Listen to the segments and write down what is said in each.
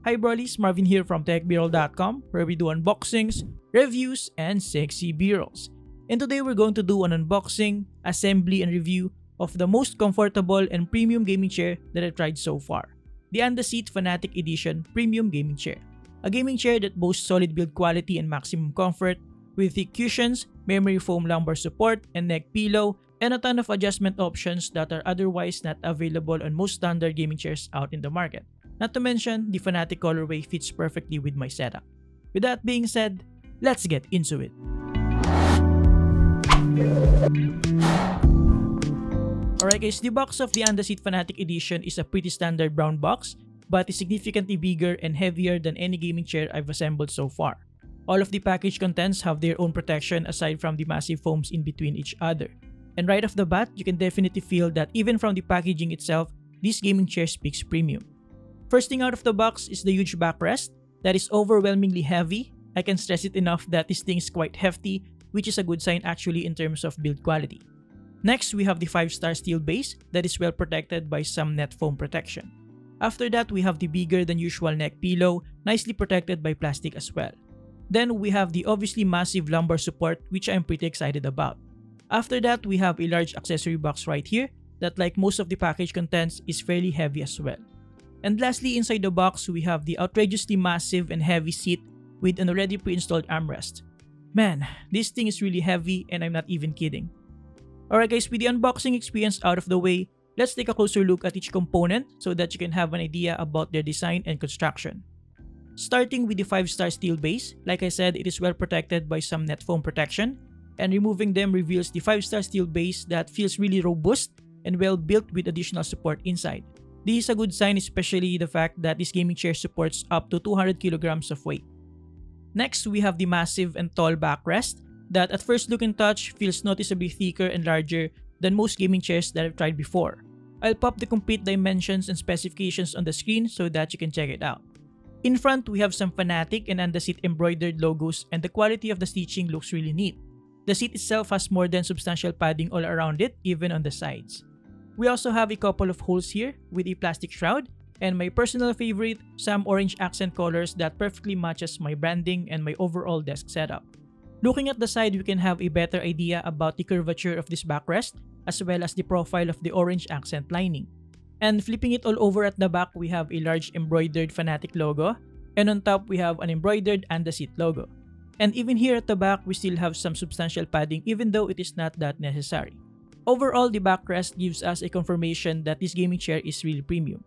Hi Brolies, Marvin here from TechBroll.com where we do unboxings, reviews, and sexy b-rolls. And today we're going to do an unboxing, assembly, and review of the most comfortable and premium gaming chair that I've tried so far. The Andaseat Fnatic Edition Premium Gaming Chair. A gaming chair that boasts solid build quality and maximum comfort with thick cushions, memory foam lumbar support, and neck pillow, and a ton of adjustment options that are otherwise not available on most standard gaming chairs out in the market. Not to mention, the Fnatic colorway fits perfectly with my setup. With that being said, let's get into it. Alright guys, the box of the Andaseat Fnatic Edition is a pretty standard brown box, but is significantly bigger and heavier than any gaming chair I've assembled so far. All of the package contents have their own protection aside from the massive foams in between each other. And right off the bat, you can definitely feel that even from the packaging itself, this gaming chair speaks premium. First thing out of the box is the huge backrest that is overwhelmingly heavy. I can stress it enough that this thing is quite hefty, which is a good sign actually in terms of build quality. Next, we have the 5-star steel base that is well protected by some net foam protection. After that, we have the bigger than usual neck pillow, nicely protected by plastic as well. Then we have the obviously massive lumbar support which I'm pretty excited about. After that, we have a large accessory box right here that like most of the package contents is fairly heavy as well. And lastly, inside the box, we have the outrageously massive and heavy seat with an already pre-installed armrest. Man, this thing is really heavy and I'm not even kidding. Alright guys, with the unboxing experience out of the way, let's take a closer look at each component so that you can have an idea about their design and construction. Starting with the 5-star steel base, like I said, it is well protected by some net foam protection, and removing them reveals the 5-star steel base that feels really robust and well built with additional support inside. This is a good sign especially the fact that this gaming chair supports up to 200 kilograms of weight. Next, we have the massive and tall backrest that at first look and touch feels noticeably thicker and larger than most gaming chairs that I've tried before. I'll pop the complete dimensions and specifications on the screen so that you can check it out. In front, we have some Fnatic and Andaseat embroidered logos and the quality of the stitching looks really neat. The seat itself has more than substantial padding all around it, even on the sides. We also have a couple of holes here with a plastic shroud and my personal favorite, some orange accent colors that perfectly matches my branding and my overall desk setup. Looking at the side, we can have a better idea about the curvature of this backrest as well as the profile of the orange accent lining. And flipping it all over at the back, we have a large embroidered Fnatic logo and on top we have an embroidered Andaseat logo. And even here at the back, we still have some substantial padding even though it is not that necessary. Overall, the backrest gives us a confirmation that this gaming chair is really premium.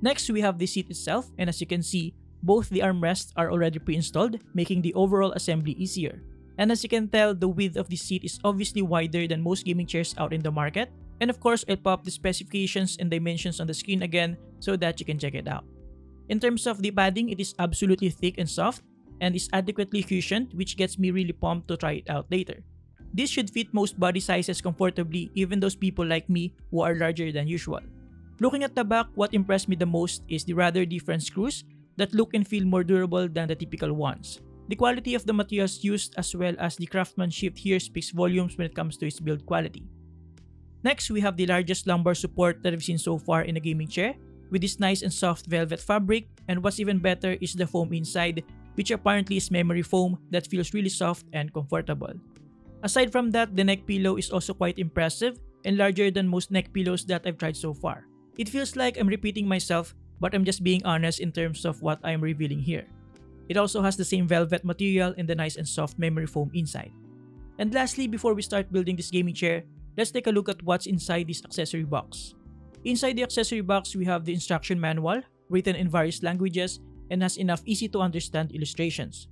Next, we have the seat itself and as you can see, both the armrests are already pre-installed, making the overall assembly easier. And as you can tell, the width of the seat is obviously wider than most gaming chairs out in the market. And of course, I'll pop the specifications and dimensions on the screen again so that you can check it out. In terms of the padding, it is absolutely thick and soft and is adequately cushioned which gets me really pumped to try it out later. This should fit most body sizes comfortably even those people like me who are larger than usual. Looking at the back, what impressed me the most is the rather different screws that look and feel more durable than the typical ones. The quality of the materials used as well as the craftsmanship here speaks volumes when it comes to its build quality. Next, we have the largest lumbar support that I've seen so far in a gaming chair with this nice and soft velvet fabric and what's even better is the foam inside which apparently is memory foam that feels really soft and comfortable. Aside from that, the neck pillow is also quite impressive and larger than most neck pillows that I've tried so far. It feels like I'm repeating myself but I'm just being honest in terms of what I'm revealing here. It also has the same velvet material and the nice and soft memory foam inside. And lastly, before we start building this gaming chair, let's take a look at what's inside this accessory box. Inside the accessory box, we have the instruction manual, written in various languages, and has enough easy to understand illustrations.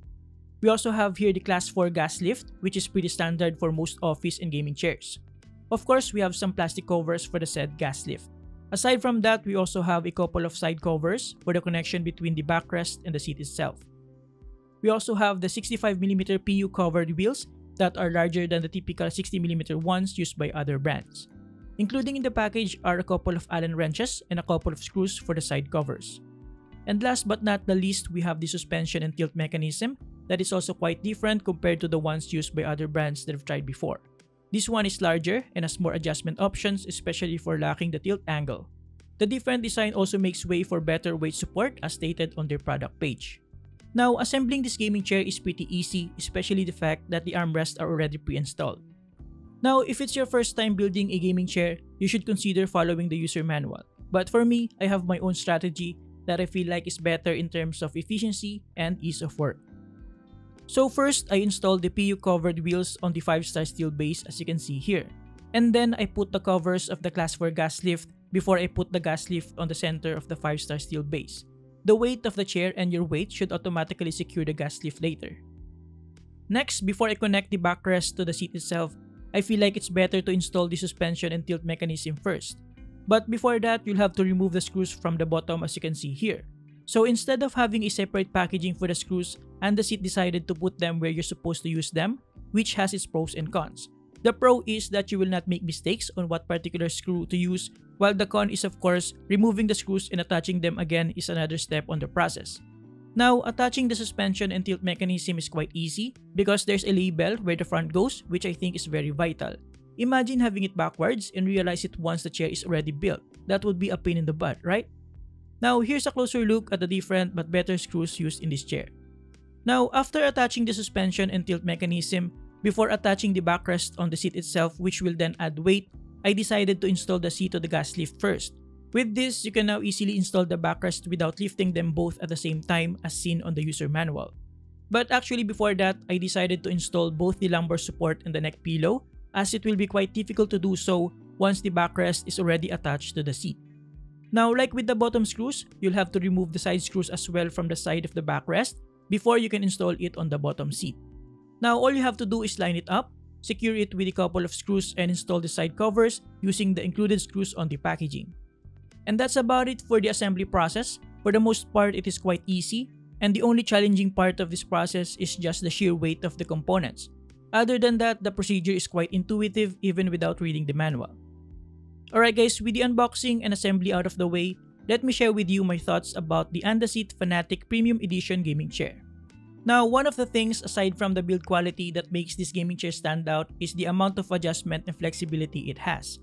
We also have here the class 4 gas lift, which is pretty standard for most office and gaming chairs. Of course, we have some plastic covers for the said gas lift. Aside from that, we also have a couple of side covers for the connection between the backrest and the seat itself. We also have the 65mm PU covered wheels that are larger than the typical 60mm ones used by other brands. Including in the package are a couple of Allen wrenches and a couple of screws for the side covers. And last but not the least, we have the suspension and tilt mechanism that is also quite different compared to the ones used by other brands that I've tried before. This one is larger and has more adjustment options especially for locking the tilt angle. The different design also makes way for better weight support as stated on their product page. Now, assembling this gaming chair is pretty easy, especially the fact that the armrests are already pre-installed. Now, if it's your first time building a gaming chair, you should consider following the user manual. But for me, I have my own strategy that I feel like is better in terms of efficiency and ease of work. So first, I installed the PU covered wheels on the 5-star steel base as you can see here. And then I put the covers of the class 4 gas lift before I put the gas lift on the center of the 5-star steel base. The weight of the chair and your weight should automatically secure the gas lift later. Next, before I connect the backrest to the seat itself, I feel like it's better to install the suspension and tilt mechanism first. But before that, you'll have to remove the screws from the bottom as you can see here. So instead of having a separate packaging for the screws, Andaseat decided to put them where you're supposed to use them, which has its pros and cons. The pro is that you will not make mistakes on what particular screw to use, while the con is of course, removing the screws and attaching them again is another step on the process. Now, attaching the suspension and tilt mechanism is quite easy because there's a label where the front goes which I think is very vital. Imagine having it backwards and realize it once the chair is already built. That would be a pain in the butt, right? Now, here's a closer look at the different but better screws used in this chair. Now, after attaching the suspension and tilt mechanism, before attaching the backrest on the seat itself which will then add weight, I decided to install the seat to the gas lift first. With this, you can now easily install the backrest without lifting them both at the same time as seen on the user manual. But actually before that, I decided to install both the lumbar support and the neck pillow as it will be quite difficult to do so once the backrest is already attached to the seat. Now, like with the bottom screws, you'll have to remove the side screws as well from the side of the backrest before you can install it on the bottom seat. Now, all you have to do is line it up, secure it with a couple of screws and install the side covers using the included screws on the packaging. And that's about it for the assembly process. For the most part, it is quite easy, and the only challenging part of this process is just the sheer weight of the components. Other than that, the procedure is quite intuitive even without reading the manual. Alright guys, with the unboxing and assembly out of the way, let me share with you my thoughts about the Andaseat Fnatic Premium Edition gaming chair. Now, one of the things aside from the build quality that makes this gaming chair stand out is the amount of adjustment and flexibility it has.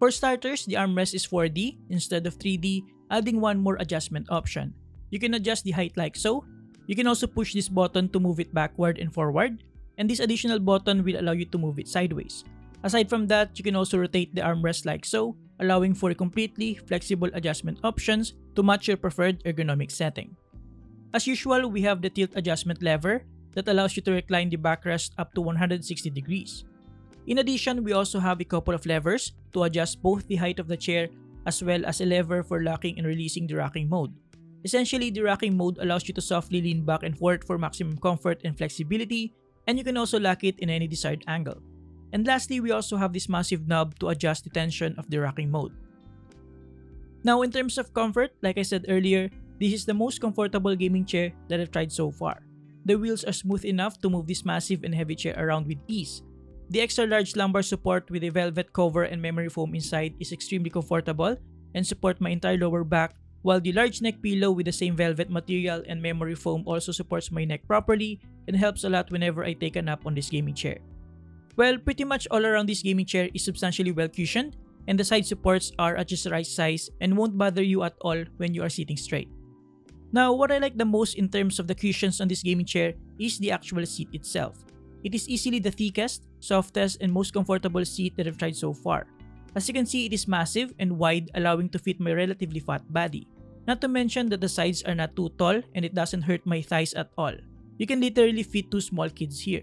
For starters, the armrest is 4D instead of 3D, adding one more adjustment option. You can adjust the height like so. You can also push this button to move it backward and forward, and this additional button will allow you to move it sideways. Aside from that, you can also rotate the armrest like so, allowing for completely flexible adjustment options to match your preferred ergonomic setting. As usual, we have the tilt adjustment lever that allows you to recline the backrest up to 160 degrees. In addition, we also have a couple of levers to adjust both the height of the chair as well as a lever for locking and releasing the rocking mode. Essentially, the rocking mode allows you to softly lean back and forth for maximum comfort and flexibility, and you can also lock it in any desired angle. And lastly, we also have this massive knob to adjust the tension of the rocking mode. Now in terms of comfort, like I said earlier, this is the most comfortable gaming chair that I've tried so far. The wheels are smooth enough to move this massive and heavy chair around with ease. The extra large lumbar support with a velvet cover and memory foam inside is extremely comfortable and support my entire lower back while the large neck pillow with the same velvet material and memory foam also supports my neck properly and helps a lot whenever I take a nap on this gaming chair. Well, pretty much all around this gaming chair is substantially well cushioned and the side supports are at just the right size and won't bother you at all when you are sitting straight. Now, what I like the most in terms of the cushions on this gaming chair is the actual seat itself. It is easily the thickest, softest, and most comfortable seat that I've tried so far. As you can see, it is massive and wide allowing to fit my relatively fat body. Not to mention that the sides are not too tall and it doesn't hurt my thighs at all. You can literally fit two small kids here.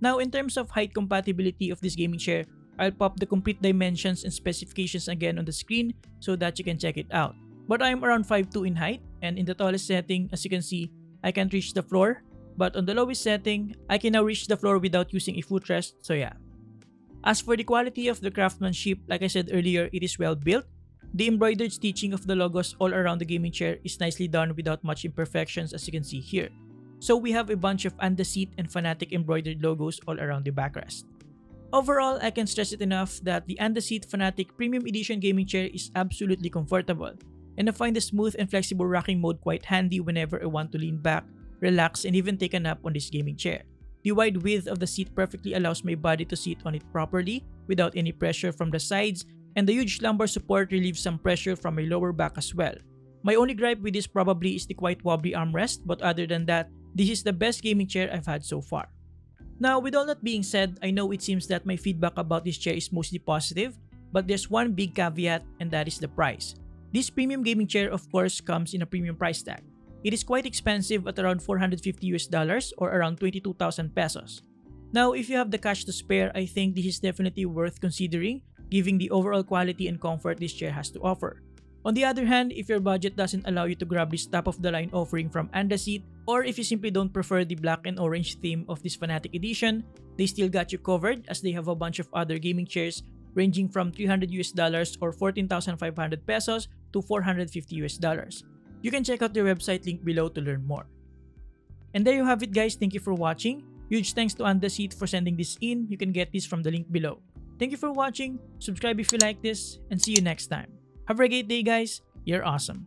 Now in terms of height compatibility of this gaming chair, I'll pop the complete dimensions and specifications again on the screen so that you can check it out. But I'm around 5'2 in height and in the tallest setting, as you can see, I can't reach the floor. But on the lowest setting, I can now reach the floor without using a footrest, so yeah. As for the quality of the craftsmanship, like I said earlier, it is well built. The embroidered stitching of the logos all around the gaming chair is nicely done without much imperfections as you can see here. So we have a bunch of Andaseat and Fnatic embroidered logos all around the backrest. Overall, I can stress it enough that the Andaseat Fnatic Premium Edition gaming chair is absolutely comfortable, and I find the smooth and flexible rocking mode quite handy whenever I want to lean back, relax, and even take a nap on this gaming chair. The wide width of the seat perfectly allows my body to sit on it properly without any pressure from the sides, and the huge lumbar support relieves some pressure from my lower back as well. My only gripe with this probably is the quite wobbly armrest, but other than that, this is the best gaming chair I've had so far. Now, with all that being said, I know it seems that my feedback about this chair is mostly positive, but there's one big caveat and that is the price. This premium gaming chair of course comes in a premium price tag. It is quite expensive at around 450 US dollars or around 22,000 pesos. Now, if you have the cash to spare, I think this is definitely worth considering given the overall quality and comfort this chair has to offer. On the other hand, if your budget doesn't allow you to grab this top of the line offering from Andaseat, or if you simply don't prefer the black and orange theme of this Fnatic edition, they still got you covered as they have a bunch of other gaming chairs ranging from 300 US dollars or 14,500 pesos to 450 US dollars. You can check out their website link below to learn more. And there you have it guys, thank you for watching. Huge thanks to Andaseat for sending this in, you can get this from the link below. Thank you for watching, subscribe if you like this, and see you next time. Have a great day guys, you're awesome.